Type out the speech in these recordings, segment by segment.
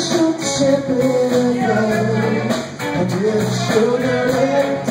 should tip the again. And it should end.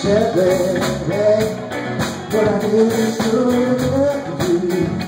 Chevy, hey, what I need is to you.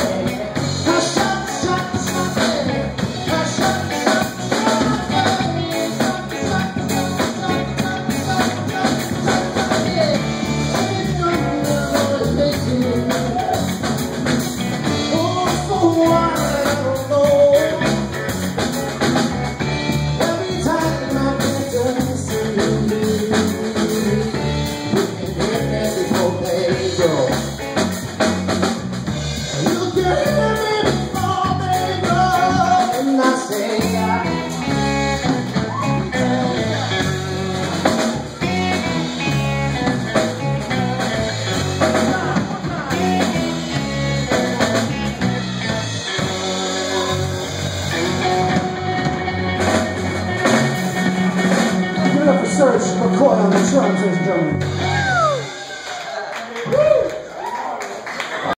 Trump's is done.